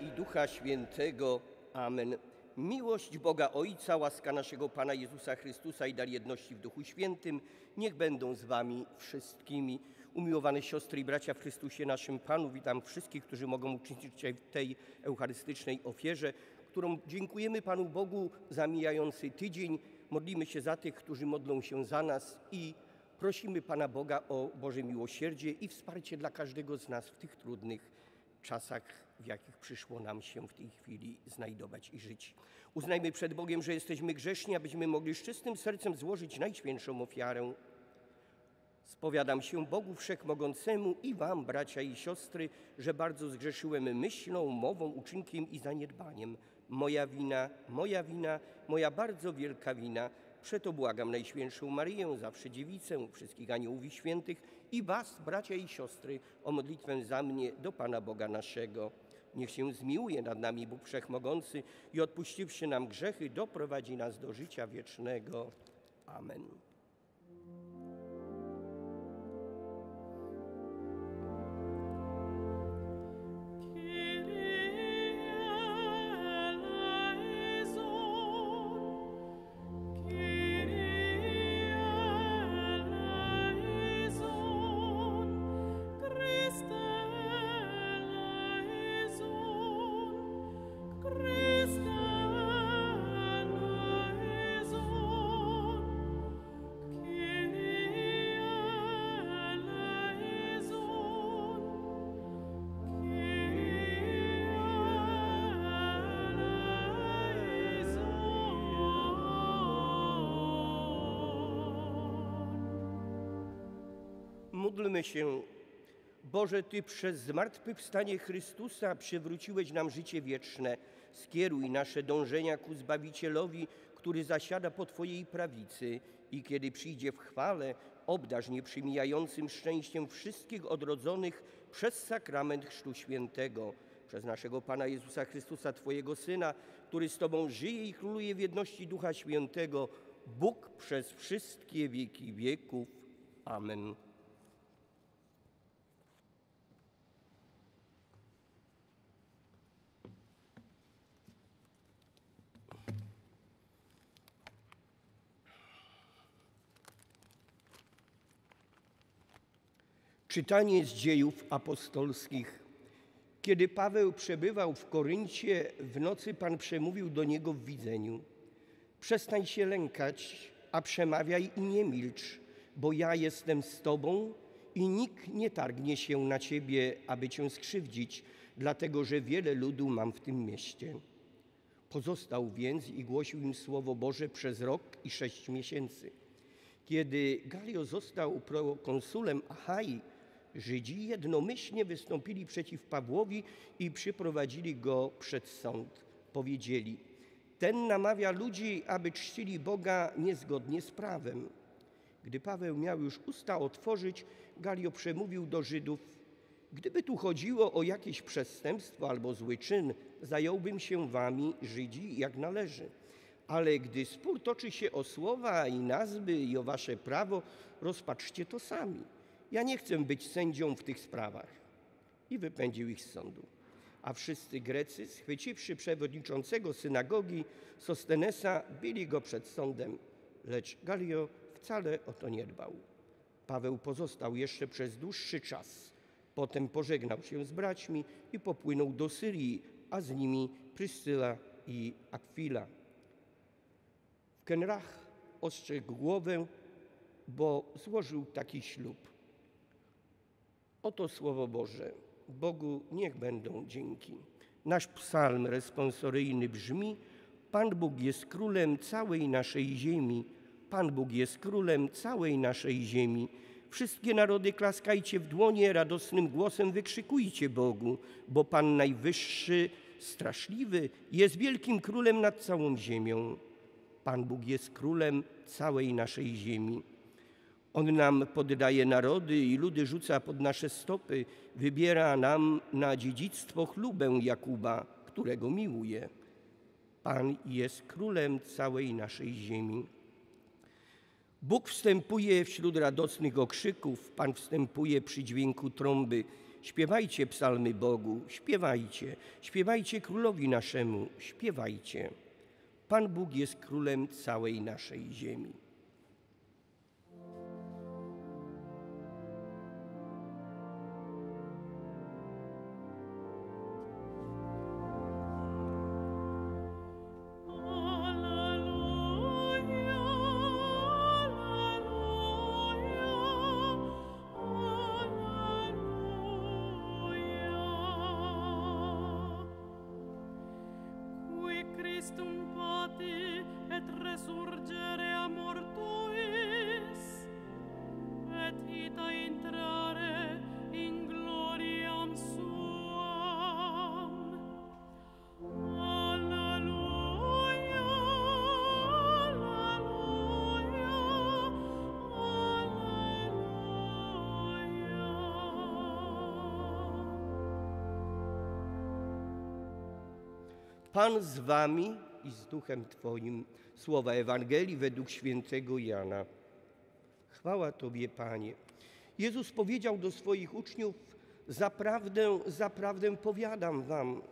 i Ducha Świętego. Amen. Miłość Boga Ojca, łaska naszego Pana Jezusa Chrystusa i dar jedności w Duchu Świętym niech będą z Wami wszystkimi. Umiłowane siostry i bracia w Chrystusie naszym Panu, witam wszystkich, którzy mogą uczestniczyć dzisiaj w tej eucharystycznej ofierze, którą dziękujemy Panu Bogu za mijający tydzień. Modlimy się za tych, którzy modlą się za nas i prosimy Pana Boga o Boże miłosierdzie i wsparcie dla każdego z nas w tych trudnych czasach, w jakich przyszło nam się w tej chwili znajdować i żyć. Uznajmy przed Bogiem, że jesteśmy grzeszni, abyśmy mogli z czystym sercem złożyć najświętszą ofiarę. Spowiadam się Bogu Wszechmogącemu i Wam, bracia i siostry, że bardzo zgrzeszyłem myślą, mową, uczynkiem i zaniedbaniem. Moja wina, moja wina, moja bardzo wielka wina. Przeto błagam Najświętszą Maryję, zawsze dziewicę, wszystkich aniołów i świętych i Was, bracia i siostry, o modlitwę za mnie do Pana Boga naszego. Niech się zmiłuje nad nami Bóg Wszechmogący i odpuściwszy nam grzechy, doprowadzi nas do życia wiecznego. Amen. Módlmy się. Boże, Ty przez zmartwychwstanie Chrystusa przywróciłeś nam życie wieczne. Skieruj nasze dążenia ku Zbawicielowi, który zasiada po Twojej prawicy i kiedy przyjdzie w chwale, obdarz nieprzymijającym szczęściem wszystkich odrodzonych przez sakrament Chrztu Świętego. Przez naszego Pana Jezusa Chrystusa, Twojego Syna, który z Tobą żyje i króluje w jedności Ducha Świętego, Bóg przez wszystkie wieki wieków. Amen. Czytanie z dziejów apostolskich. Kiedy Paweł przebywał w Koryncie, w nocy Pan przemówił do niego w widzeniu. Przestań się lękać, a przemawiaj i nie milcz, bo ja jestem z Tobą i nikt nie targnie się na Ciebie, aby Cię skrzywdzić, dlatego że wiele ludu mam w tym mieście. Pozostał więc i głosił im Słowo Boże przez rok i sześć miesięcy. Kiedy Galio został prokonsulem Achai, Żydzi jednomyślnie wystąpili przeciw Pawłowi i przyprowadzili go przed sąd. Powiedzieli: Ten namawia ludzi, aby czcili Boga niezgodnie z prawem. Gdy Paweł miał już usta otworzyć, Galio przemówił do Żydów: Gdyby tu chodziło o jakieś przestępstwo albo zły czyn, zająłbym się wami, Żydzi, jak należy. Ale gdy spór toczy się o słowa i nazwy i o wasze prawo, rozpatrzcie to sami. Ja nie chcę być sędzią w tych sprawach. I wypędził ich z sądu. A wszyscy Grecy, schwyciwszy przewodniczącego synagogi Sostenesa, bili go przed sądem, lecz Galio wcale o to nie dbał. Paweł pozostał jeszcze przez dłuższy czas. Potem pożegnał się z braćmi i popłynął do Syrii, a z nimi Pryscyla i Akwila. W Kenrach ostrzegł głowę, bo złożył taki ślub. Oto Słowo Boże. Bogu niech będą dzięki. Nasz psalm responsoryjny brzmi: Pan Bóg jest królem całej naszej ziemi. Pan Bóg jest królem całej naszej ziemi. Wszystkie narody klaskajcie w dłonie, radosnym głosem wykrzykujcie Bogu, bo Pan Najwyższy, straszliwy, jest wielkim królem nad całą ziemią. Pan Bóg jest królem całej naszej ziemi. On nam poddaje narody i ludy rzuca pod nasze stopy, wybiera nam na dziedzictwo chlubę Jakuba, którego miłuje. Pan jest królem całej naszej ziemi. Bóg wstępuje wśród radosnych okrzyków, Pan wstępuje przy dźwięku trąby. Śpiewajcie psalmy Bogu, śpiewajcie, śpiewajcie królowi naszemu, śpiewajcie. Pan Bóg jest królem całej naszej ziemi. Pan z wami i z duchem Twoim. Słowa Ewangelii według świętego Jana. Chwała Tobie, Panie. Jezus powiedział do swoich uczniów: Zaprawdę, zaprawdę powiadam Wam,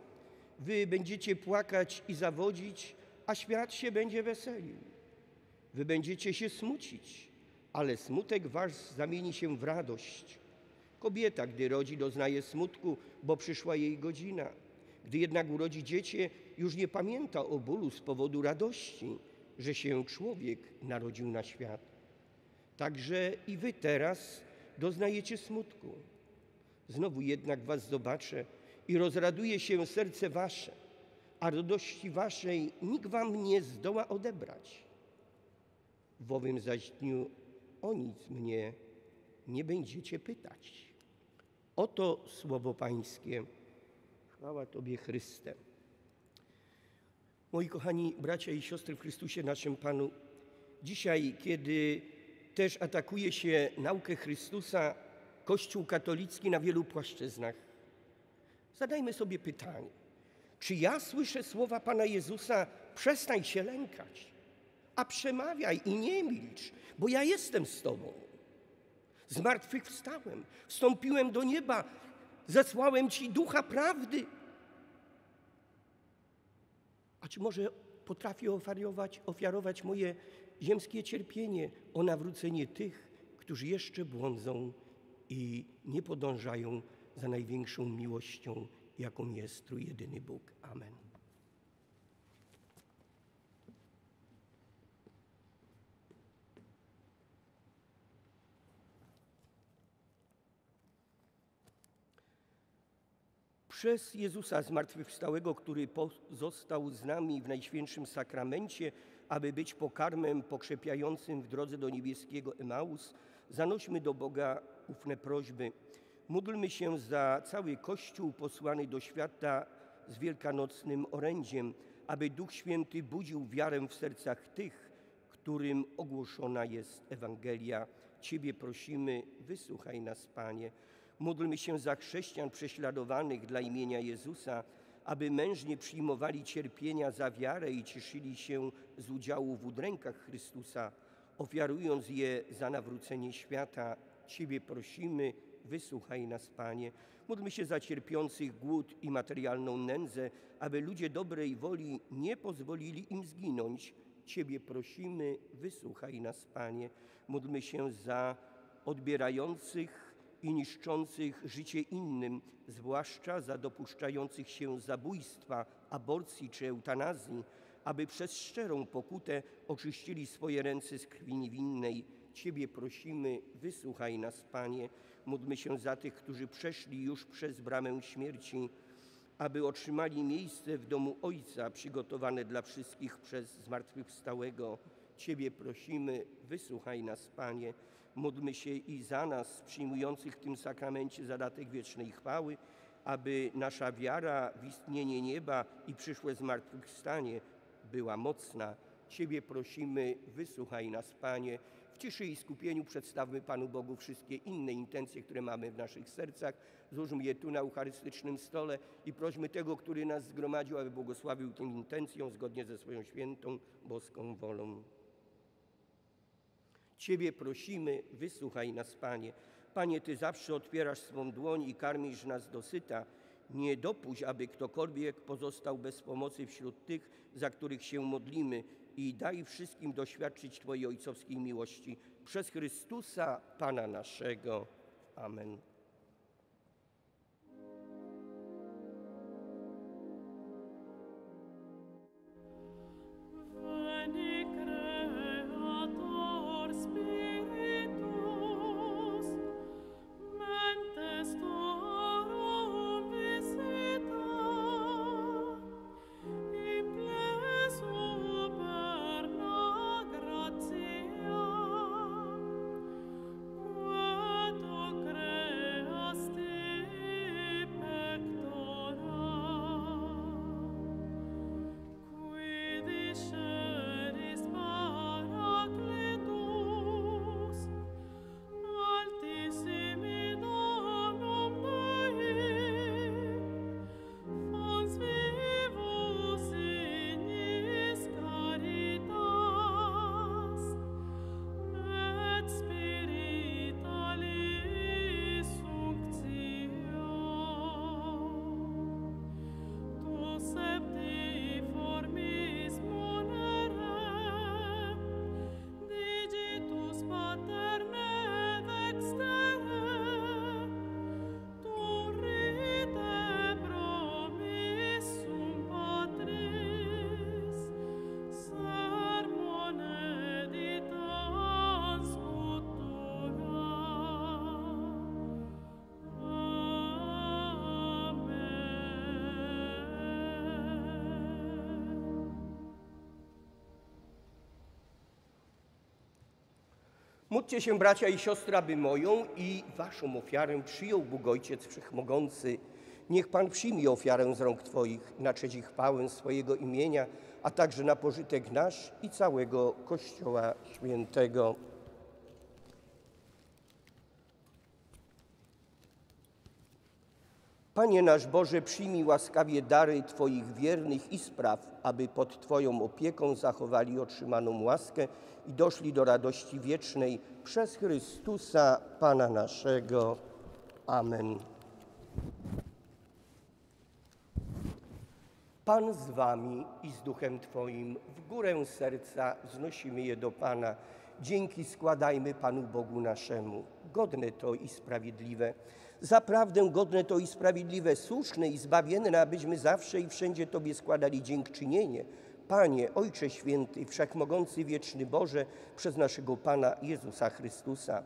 Wy będziecie płakać i zawodzić, a świat się będzie weselił. Wy będziecie się smucić, ale smutek Wasz zamieni się w radość. Kobieta, gdy rodzi, doznaje smutku, bo przyszła jej godzina. Gdy jednak urodzi dziecię, już nie pamięta o bólu z powodu radości, że się człowiek narodził na świat. Także i wy teraz doznajecie smutku. Znowu jednak was zobaczę i rozraduje się serce wasze, a radości waszej nikt wam nie zdoła odebrać. W owym zaś dniu o nic mnie nie będziecie pytać. Oto słowo Pańskie. Chwała Tobie, Chryste. Moi kochani bracia i siostry w Chrystusie naszym Panu, dzisiaj, kiedy też atakuje się naukę Chrystusa, Kościół katolicki na wielu płaszczyznach, zadajmy sobie pytanie, czy ja słyszę słowa Pana Jezusa, przestań się lękać, a przemawiaj i nie milcz, bo ja jestem z Tobą. Zmartwychwstałem, wstąpiłem do nieba, zesłałem Ci ducha prawdy. Czy może potrafię ofiarować, ofiarować moje ziemskie cierpienie o nawrócenie tych, którzy jeszcze błądzą i nie podążają za największą miłością, jaką jest trójjedyny Bóg. Amen. Przez Jezusa zmartwychwstałego, który pozostał z nami w Najświętszym Sakramencie, aby być pokarmem pokrzepiającym w drodze do niebieskiego Emaus, zanośmy do Boga ufne prośby. Módlmy się za cały Kościół posłany do świata z wielkanocnym orędziem, aby Duch Święty budził wiarę w sercach tych, którym ogłoszona jest Ewangelia. Ciebie prosimy, wysłuchaj nas, Panie. Módlmy się za chrześcijan prześladowanych dla imienia Jezusa, aby mężnie przyjmowali cierpienia za wiarę i cieszyli się z udziału w udrękach Chrystusa, ofiarując je za nawrócenie świata. Ciebie prosimy, wysłuchaj nas, Panie. Módlmy się za cierpiących głód i materialną nędzę, aby ludzie dobrej woli nie pozwolili im zginąć. Ciebie prosimy, wysłuchaj nas, Panie. Módlmy się za odbierających i niszczących życie innym, zwłaszcza za dopuszczających się zabójstwa, aborcji czy eutanazji, aby przez szczerą pokutę oczyścili swoje ręce z krwi niewinnej. Ciebie prosimy, wysłuchaj nas, Panie. Módlmy się za tych, którzy przeszli już przez bramę śmierci, aby otrzymali miejsce w domu Ojca przygotowane dla wszystkich przez zmartwychwstałego. Ciebie prosimy, wysłuchaj nas, Panie. Módlmy się i za nas, przyjmujących w tym sakramencie zadatek wiecznej chwały, aby nasza wiara w istnienie nieba i przyszłe zmartwychwstanie była mocna. Ciebie prosimy, wysłuchaj nas, Panie. W ciszy i skupieniu przedstawmy Panu Bogu wszystkie inne intencje, które mamy w naszych sercach. Złóżmy je tu na eucharystycznym stole i prośmy tego, który nas zgromadził, aby błogosławił tym intencją zgodnie ze swoją świętą, boską wolą. Ciebie prosimy, wysłuchaj nas, Panie. Panie, Ty zawsze otwierasz swą dłoń i karmisz nas dosyta. Nie dopuść, aby ktokolwiek pozostał bez pomocy wśród tych, za których się modlimy i daj wszystkim doświadczyć Twojej ojcowskiej miłości. Przez Chrystusa, Pana naszego. Amen. Módlcie się, bracia i siostry, aby moją i waszą ofiarę przyjął Bóg Ojciec Wszechmogący. Niech Pan przyjmie ofiarę z rąk Twoich na cześć i chwałę swojego imienia, a także na pożytek nasz i całego Kościoła Świętego. Panie nasz Boże, przyjmij łaskawie dary Twoich wiernych i spraw, aby pod Twoją opieką zachowali otrzymaną łaskę i doszli do radości wiecznej przez Chrystusa Pana naszego. Amen. Pan z Wami i z duchem Twoim. W górę serca wznosimy je do Pana. Dzięki składajmy Panu Bogu naszemu. Godne to i sprawiedliwe. Zaprawdę godne to i sprawiedliwe, słuszne i zbawienne, abyśmy zawsze i wszędzie Tobie składali dziękczynienie. Panie, Ojcze Święty, Wszechmogący Wieczny Boże, przez naszego Pana Jezusa Chrystusa.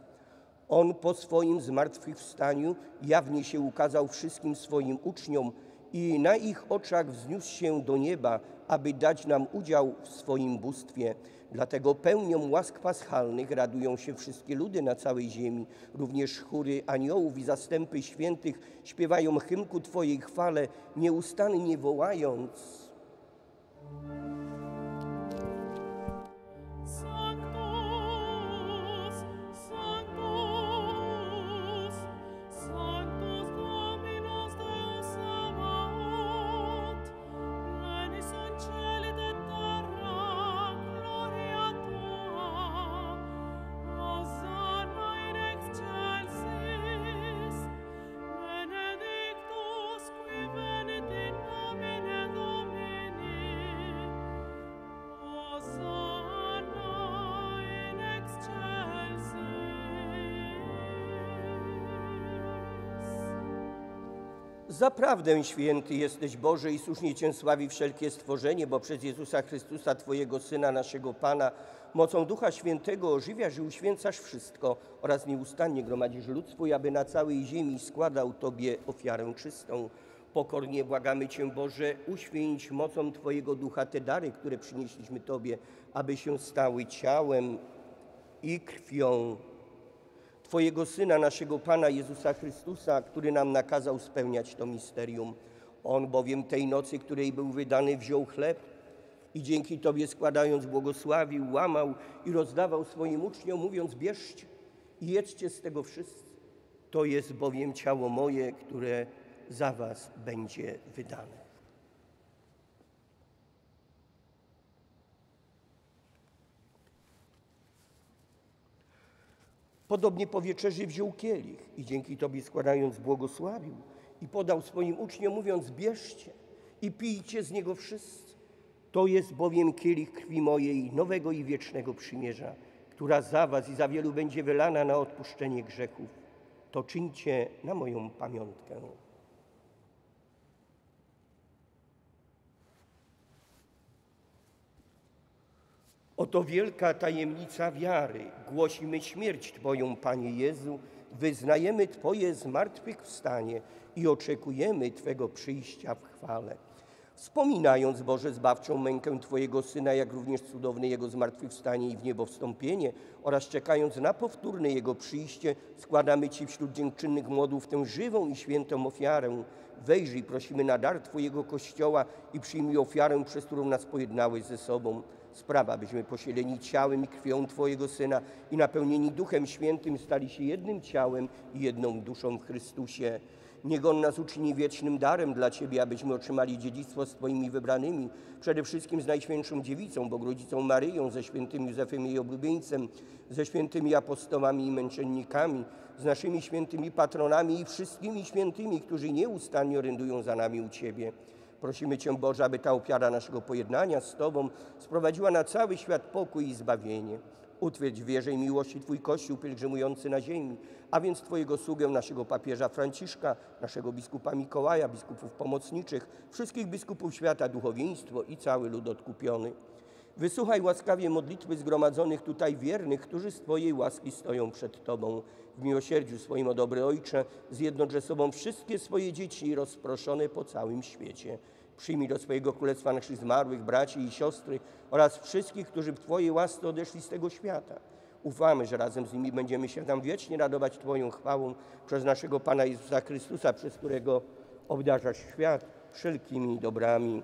On po swoim zmartwychwstaniu jawnie się ukazał wszystkim swoim uczniom i na ich oczach wzniósł się do nieba, aby dać nam udział w swoim bóstwie. Dlatego pełnią łask paschalnych radują się wszystkie ludy na całej ziemi. Również chóry aniołów i zastępy świętych śpiewają hymn ku Twojej chwale, nieustannie wołając. Zaprawdę święty jesteś Boże i słusznie Cię sławi wszelkie stworzenie, bo przez Jezusa Chrystusa, Twojego Syna, naszego Pana, mocą Ducha Świętego ożywiasz i uświęcasz wszystko oraz nieustannie gromadzisz lud Twój, aby na całej ziemi składał Tobie ofiarę czystą. Pokornie błagamy Cię, Boże, uświęć mocą Twojego Ducha te dary, które przynieśliśmy Tobie, aby się stały ciałem i krwią Twojego Syna, naszego Pana Jezusa Chrystusa, który nam nakazał spełniać to misterium. On bowiem tej nocy, której był wydany, wziął chleb i dzięki Tobie składając błogosławił, łamał i rozdawał swoim uczniom, mówiąc bierzcie i jedzcie z tego wszyscy. To jest bowiem ciało moje, które za Was będzie wydane. Podobnie po wieczerzy wziął kielich i dzięki Tobie składając błogosławił i podał swoim uczniom mówiąc bierzcie i pijcie z niego wszyscy. To jest bowiem kielich krwi mojej nowego i wiecznego przymierza, która za was i za wielu będzie wylana na odpuszczenie grzechów. To czyńcie na moją pamiątkę. Oto wielka tajemnica wiary. Głosimy śmierć Twoją, Panie Jezu, wyznajemy Twoje zmartwychwstanie i oczekujemy Twego przyjścia w chwale. Wspominając, Boże, zbawczą mękę Twojego Syna, jak również cudowne Jego zmartwychwstanie i w niebo wstąpienie oraz czekając na powtórne Jego przyjście, składamy Ci wśród dziękczynnych młodów tę żywą i świętą ofiarę. Wejrzyj, prosimy na dar Twojego Kościoła i przyjmij ofiarę, przez którą nas pojednałeś ze sobą. Sprawa, byśmy posieleni ciałem i krwią Twojego Syna i napełnieni Duchem Świętym stali się jednym ciałem i jedną duszą w Chrystusie. Niech On nas uczyni wiecznym darem dla Ciebie, abyśmy otrzymali dziedzictwo z Twoimi wybranymi, przede wszystkim z Najświętszą Dziewicą, Bogorodzicą Maryją, ze świętym Józefem jej oblubieńcem, ze świętymi apostołami i męczennikami, z naszymi świętymi patronami i wszystkimi świętymi, którzy nieustannie orędują za nami u Ciebie. Prosimy Cię, Boże, aby ta ofiara naszego pojednania z Tobą sprowadziła na cały świat pokój i zbawienie. Utwierdź wierze i miłości Twój Kościół pielgrzymujący na ziemi, a więc Twojego sługę, naszego papieża Franciszka, naszego biskupa Mikołaja, biskupów pomocniczych, wszystkich biskupów świata, duchowieństwo i cały lud odkupiony. Wysłuchaj łaskawie modlitwy zgromadzonych tutaj wiernych, którzy z Twojej łaski stoją przed Tobą. W miłosierdziu swoim, o dobry Ojcze, zjednocz ze sobą wszystkie swoje dzieci rozproszone po całym świecie. Przyjmij do swojego królestwa naszych zmarłych braci i siostry oraz wszystkich, którzy w Twojej łasce odeszli z tego świata. Ufamy, że razem z nimi będziemy się tam wiecznie radować Twoją chwałą przez naszego Pana Jezusa Chrystusa, przez którego obdarzasz świat wszelkimi dobrami.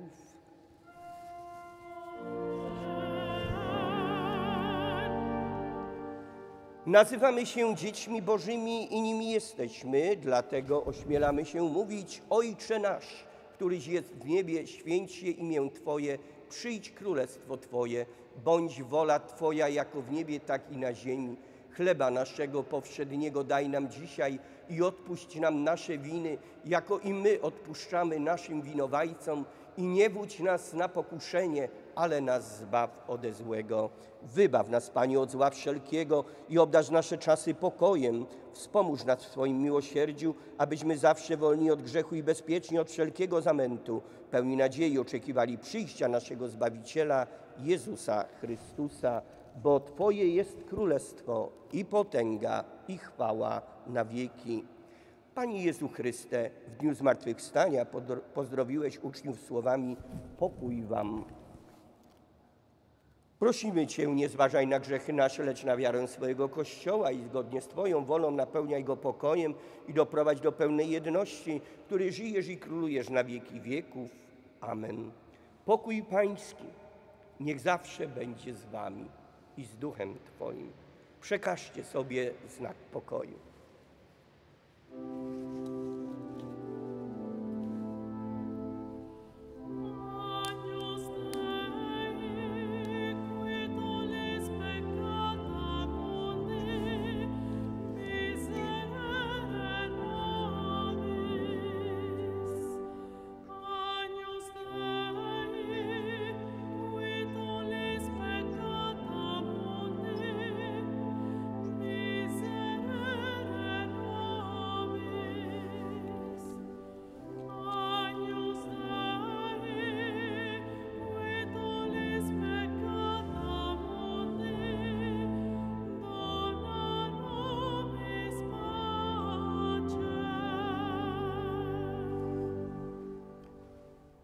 Nazywamy się dziećmi Bożymi i nimi jesteśmy, dlatego ośmielamy się mówić Ojcze nasz, któryś jest w niebie, święć się imię Twoje, przyjdź królestwo Twoje, bądź wola Twoja jako w niebie, tak i na ziemi. Chleba naszego powszedniego daj nam dzisiaj i odpuść nam nasze winy, jako i my odpuszczamy naszym winowajcom i nie wódź nas na pokuszenie, ale nas zbaw ode złego. Wybaw nas, Panie, od zła wszelkiego i obdarz nasze czasy pokojem. Wspomóż nas w swoim miłosierdziu, abyśmy zawsze wolni od grzechu i bezpieczni od wszelkiego zamętu, pełni nadziei oczekiwali przyjścia naszego Zbawiciela, Jezusa Chrystusa, bo Twoje jest królestwo i potęga i chwała na wieki. Panie Jezu Chryste, w dniu zmartwychwstania pozdrowiłeś uczniów słowami pokój wam. Prosimy Cię, nie zważaj na grzechy nasze, lecz na wiarę swojego Kościoła i zgodnie z Twoją wolą napełniaj go pokojem i doprowadź do pełnej jedności, który żyjesz i królujesz na wieki wieków. Amen. Pokój Pański niech zawsze będzie z Wami i z Duchem Twoim. Przekażcie sobie znak pokoju.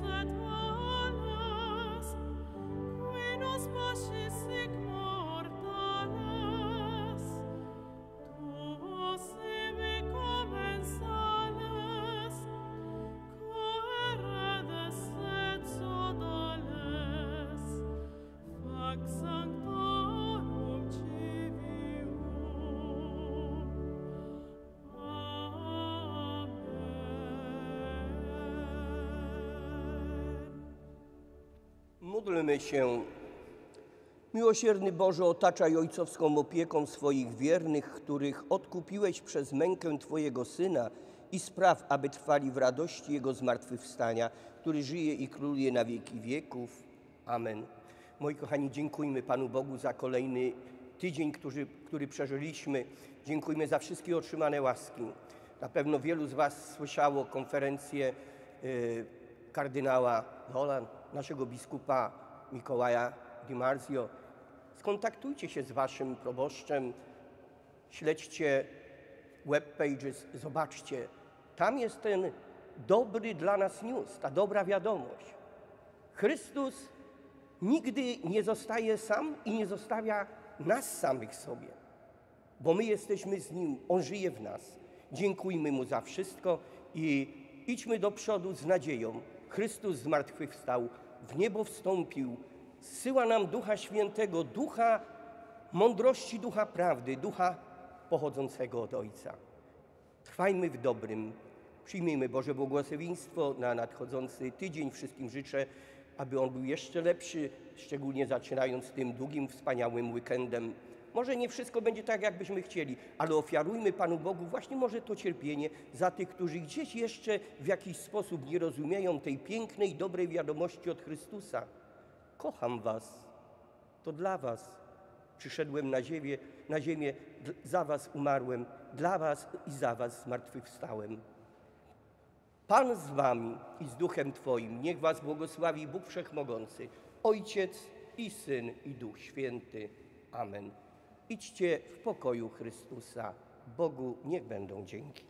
set Módlmy się. Miłosierny Boże, otaczaj ojcowską opieką swoich wiernych, których odkupiłeś przez mękę Twojego Syna i spraw, aby trwali w radości Jego zmartwychwstania, który żyje i króluje na wieki wieków. Amen. Moi kochani, dziękujmy Panu Bogu za kolejny tydzień, który, który przeżyliśmy. Dziękujmy za wszystkie otrzymane łaski. Na pewno wielu z Was słyszało konferencję y, kardynała Dolan, naszego biskupa Mikołaja Di Marzio. Skontaktujcie się z Waszym proboszczem, śledźcie webpages, zobaczcie. Tam jest ten dobry dla nas news, ta dobra wiadomość. Chrystus nigdy nie zostaje sam i nie zostawia nas samych sobie, bo my jesteśmy z Nim, On żyje w nas. Dziękujmy Mu za wszystko i idźmy do przodu z nadzieją. Chrystus zmartwychwstał, w niebo wstąpił, zsyła nam Ducha Świętego, Ducha mądrości, Ducha prawdy, Ducha pochodzącego od Ojca. Trwajmy w dobrym. Przyjmijmy Boże błogosławieństwo na nadchodzący tydzień. Wszystkim życzę, aby on był jeszcze lepszy, szczególnie zaczynając tym długim, wspaniałym weekendem. Może nie wszystko będzie tak, jakbyśmy chcieli, ale ofiarujmy Panu Bogu właśnie może to cierpienie za tych, którzy gdzieś jeszcze w jakiś sposób nie rozumieją tej pięknej, dobrej wiadomości od Chrystusa. Kocham Was, to dla Was przyszedłem na ziemię, na ziemię, za Was umarłem, dla Was i za Was zmartwychwstałem. Pan z Wami i z Duchem Twoim, niech Was błogosławi Bóg Wszechmogący, Ojciec i Syn i Duch Święty. Amen. Idźcie w pokoju Chrystusa. Bogu niech będą dzięki.